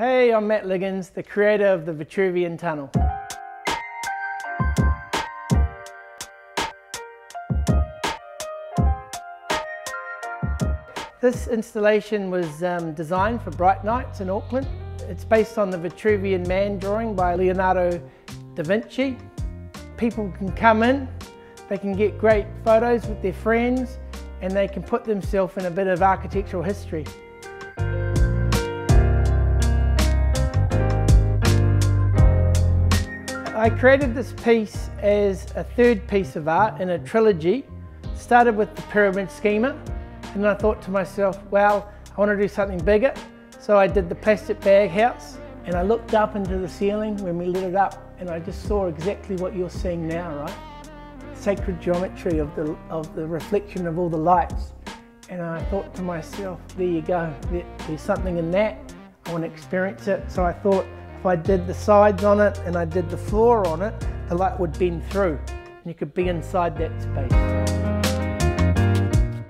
Hey, I'm Matt Liggins, the creator of the Vitruvian Tunnel. This installation was um, designed for Bright Nights in Auckland. It's based on the Vitruvian Man drawing by Leonardo da Vinci. People can come in, they can get great photos with their friends, and they can put themselves in a bit of architectural history. I created this piece as a third piece of art in a trilogy. Started with the pyramid schema, and I thought to myself, well, I want to do something bigger. So I did the plastic bag house, and I looked up into the ceiling when we lit it up, and I just saw exactly what you're seeing now, right? Sacred geometry of the, of the reflection of all the lights. And I thought to myself, there you go, there's something in that. I want to experience it. So I thought, if I did the sides on it and I did the floor on it, the light would bend through and you could be inside that space.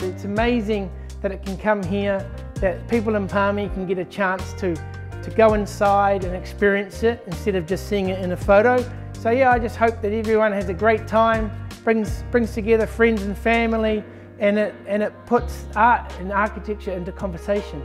It's amazing that it can come here, that people in Palmy can get a chance to, to go inside and experience it instead of just seeing it in a photo. So yeah, I just hope that everyone has a great time, brings, brings together friends and family, and it, and it puts art and architecture into conversation.